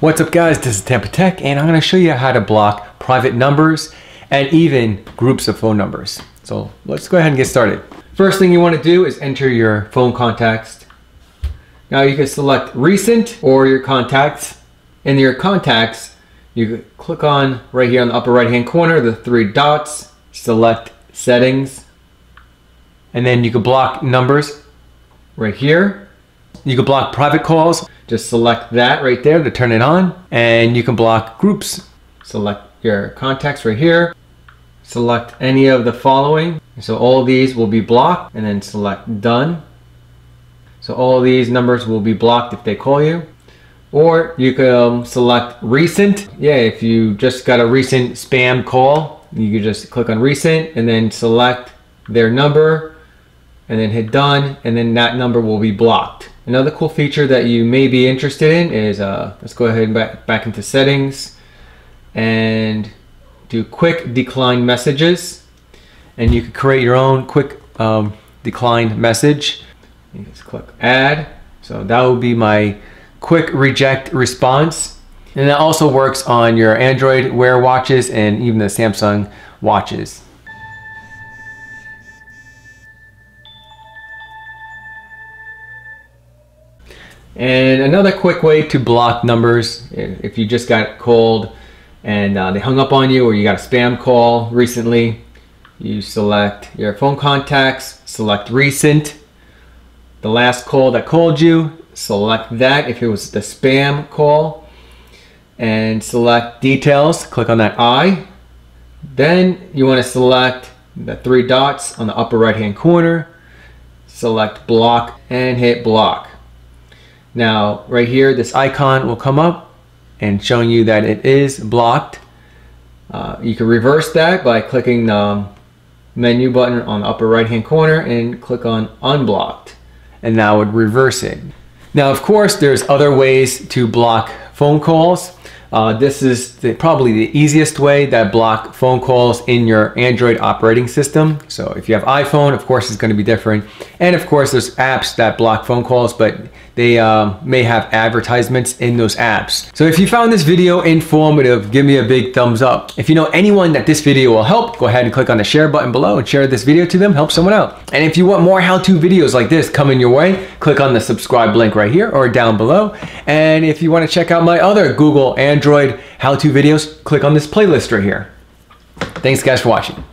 What's up guys, this is Tampatec and I'm going to show you how to block private numbers and even groups of phone numbers. So let's go ahead and get started. First thing you want to do is enter your phone contacts. Now you can select recent or your contacts. In your contacts, you click on right here on the upper right hand corner, the three dots, select settings, and then you can block numbers right here. You can block private calls. Just select that right there to turn it on. And you can block groups. Select your contacts right here. Select any of the following. So all these will be blocked and then select done. So all these numbers will be blocked if they call you. Or you can um, select recent. Yeah, if you just got a recent spam call, you can just click on recent and then select their number and then hit done and then that number will be blocked. Another cool feature that you may be interested in is, uh, let's go ahead and back, back into settings and do quick decline messages. And you can create your own quick um, decline message. You just click add. So that will be my quick reject response. And that also works on your Android Wear watches and even the Samsung watches. And another quick way to block numbers, if you just got called and uh, they hung up on you or you got a spam call recently, you select your phone contacts, select recent, the last call that called you, select that if it was the spam call, and select details, click on that I. Then you want to select the three dots on the upper right hand corner, select block and hit block. Now, right here, this icon will come up and showing you that it is blocked. Uh, you can reverse that by clicking the menu button on the upper right hand corner and click on unblocked and that would reverse it. Now of course there's other ways to block phone calls. Uh, this is the, probably the easiest way that block phone calls in your Android operating system. So if you have iPhone, of course, it's going to be different. And of course, there's apps that block phone calls, but they um, may have advertisements in those apps. So if you found this video informative, give me a big thumbs up. If you know anyone that this video will help, go ahead and click on the share button below and share this video to them, help someone out. And if you want more how-to videos like this coming your way, click on the subscribe link right here or down below. And if you want to check out my other Google Android how-to videos, click on this playlist right here. Thanks guys for watching.